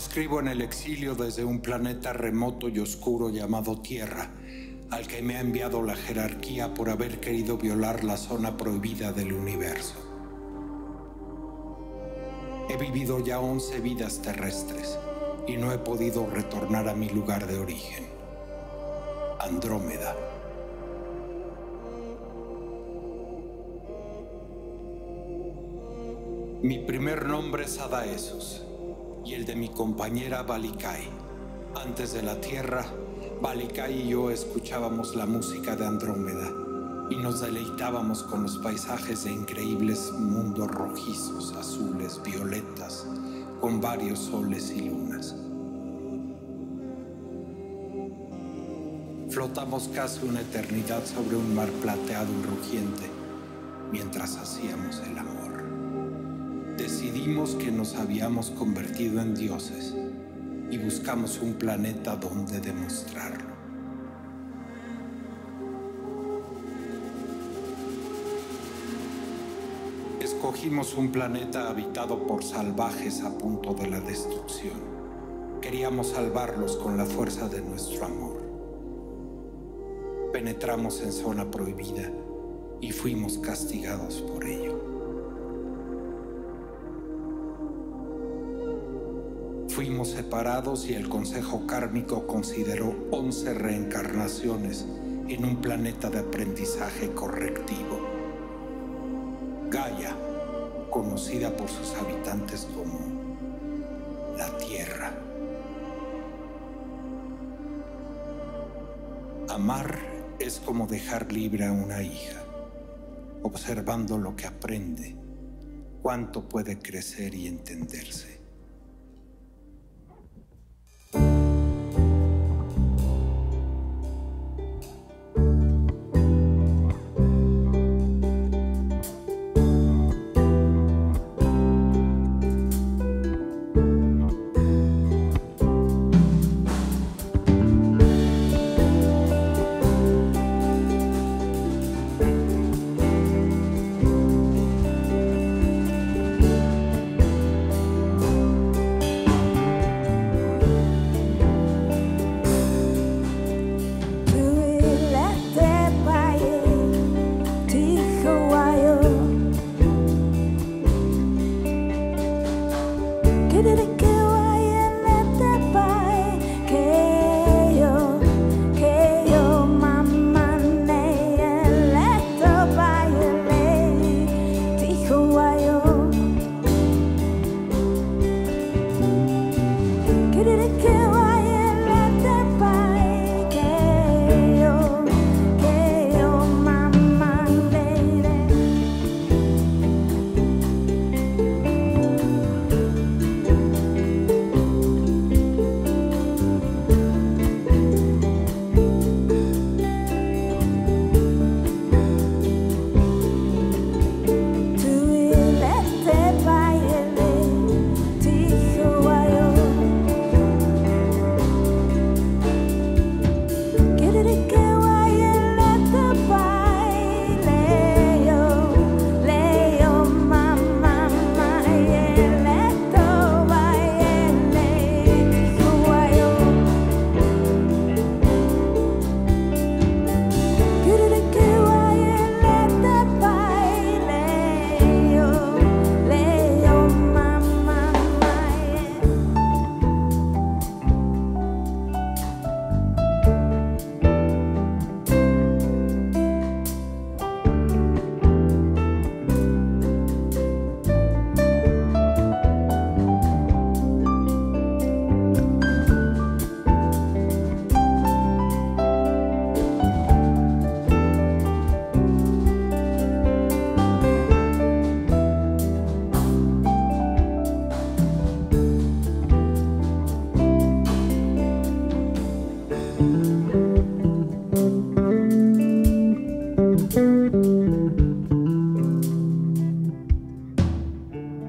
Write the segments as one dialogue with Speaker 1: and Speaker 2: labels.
Speaker 1: Escribo en el exilio desde un planeta remoto y oscuro llamado Tierra, al que me ha enviado la jerarquía por haber querido violar la zona prohibida del universo. He vivido ya 11 vidas terrestres y no he podido retornar a mi lugar de origen, Andrómeda. Mi primer nombre es Adaesos y el de mi compañera Balikai. Antes de la Tierra, Balikai y yo escuchábamos la música de Andrómeda y nos deleitábamos con los paisajes de increíbles mundos rojizos, azules, violetas, con varios soles y lunas. Flotamos casi una eternidad sobre un mar plateado y rugiente mientras hacíamos el amor. Decidimos que nos habíamos convertido en dioses y buscamos un planeta donde demostrarlo. Escogimos un planeta habitado por salvajes a punto de la destrucción. Queríamos salvarlos con la fuerza de nuestro amor. Penetramos en zona prohibida y fuimos castigados por ello. Fuimos separados y el Consejo Kármico consideró 11 reencarnaciones en un planeta de aprendizaje correctivo. Gaia, conocida por sus habitantes como la Tierra. Amar es como dejar libre a una hija, observando lo que aprende, cuánto puede crecer y entenderse.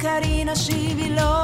Speaker 2: Karina Shivilova